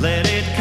Let it